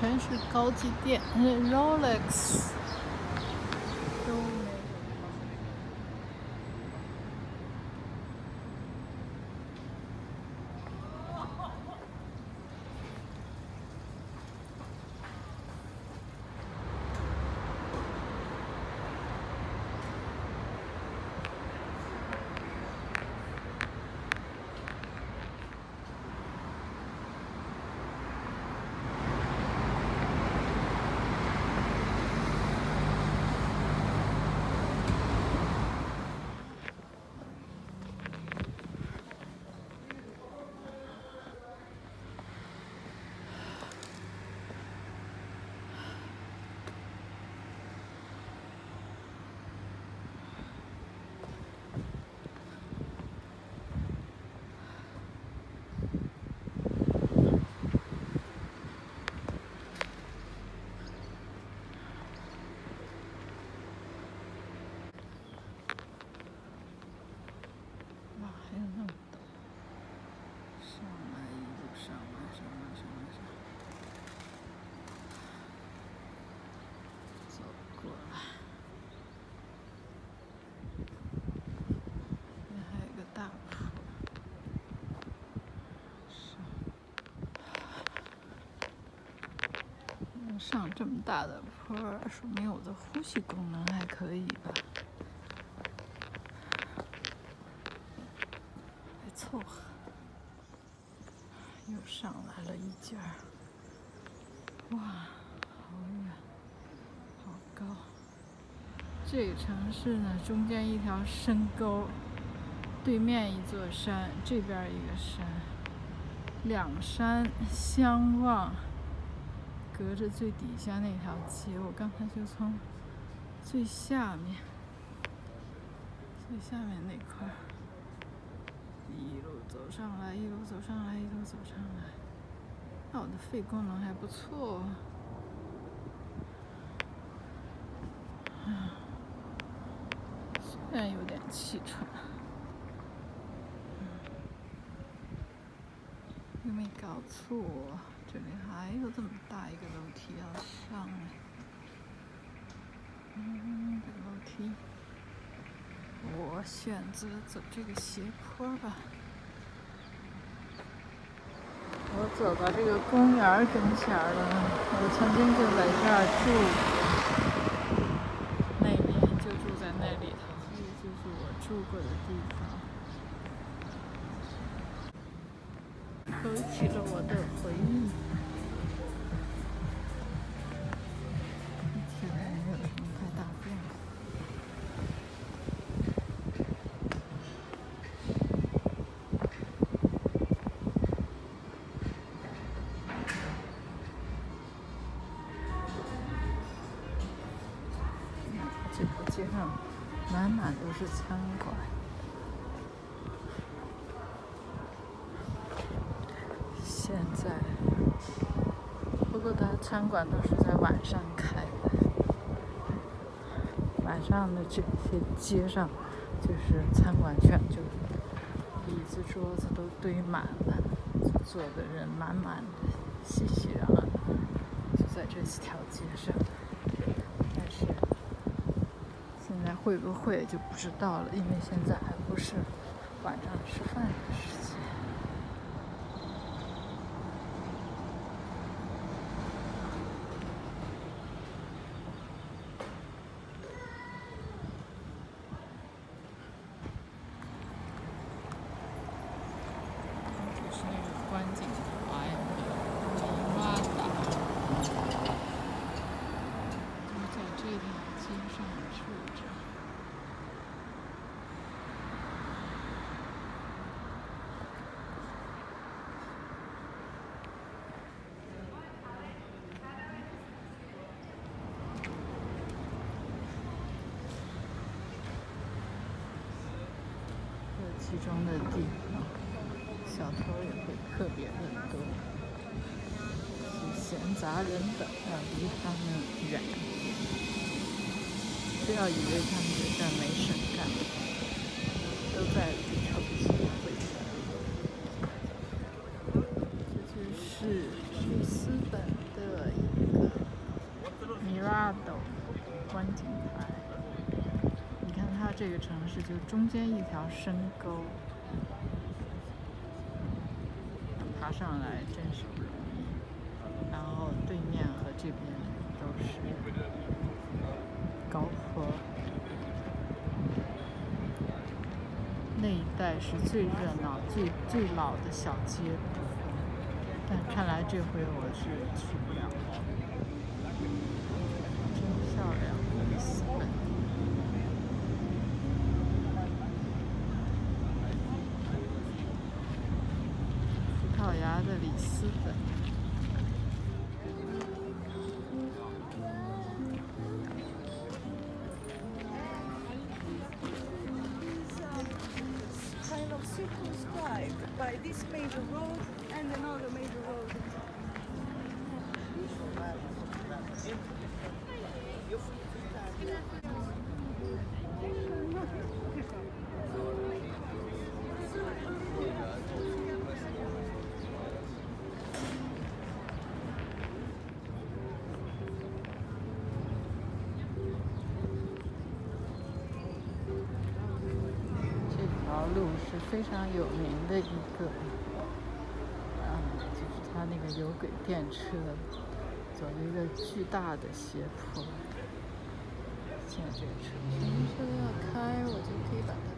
全是高级店嗯，Rolex。上这么大的坡，说明我的呼吸功能还可以吧？还凑合。又上来了一截儿，哇，好远，好高。这个城市呢，中间一条深沟，对面一座山，这边一个山，两山相望。隔着最底下那条街，我刚才就从最下面、最下面那块一路走上来，一路走上来，一路走上来。那我的肺功能还不错，虽然有点气喘，有没有搞错？这里还有这么大一个楼梯要上来，嗯，这个楼梯，我选择走这个斜坡吧。我走到这个公园跟前了，我曾经就在这儿住，是餐馆，现在不过它餐馆都是在晚上开的，晚上的这些街上就是餐馆全就椅子桌子都堆满了，坐的人满满的，熙熙攘攘，就在这几条街上。会不会就不知道了，因为现在还不是晚上吃饭的时间。就是那个观景台，泥巴大，就在这条街上住着。其中的地方，小偷也会特别的多，闲杂人等要离他们远一点，不要以为他们在没事干，都在抽机会。这就是里斯本的。这个城市，就中间一条深沟，爬上来真是不容易。然后对面和这边都是高坡，那一带是最热闹、最最老的小街。但看来这回我是去不了了。真漂亮，里斯本。葡萄牙的里斯本。kind of circumscribed by this major road 路是非常有名的一个，啊，就是它那个有轨电车走了一个巨大的斜坡。现在这个车什么时候要开，我就可以把它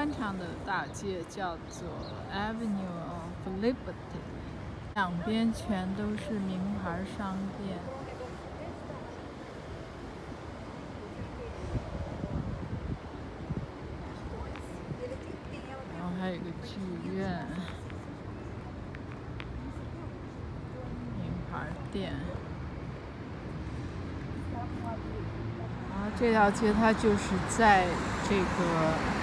宽敞的大街叫做 Avenue of Liberty，两边全都是名牌商店。然后还有一个剧院，名牌店。然后这条街它就是在这个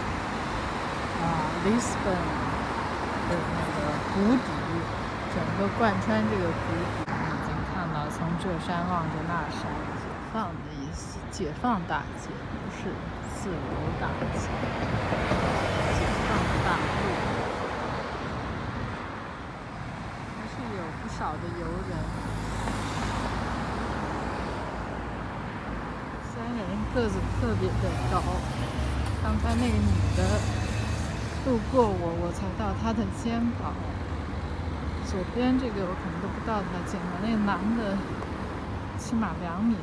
啊，里斯本的那个谷底，整个贯穿这个谷底，已经看到从这山望着那山，解放的意思，解放大街不是自由大街，解放大路，还是有不少的游人。三个人个子特别的高，刚才那个女的路过我，我才到他的肩膀。左边这个我可能都不到他肩膀，那个男的起码两米。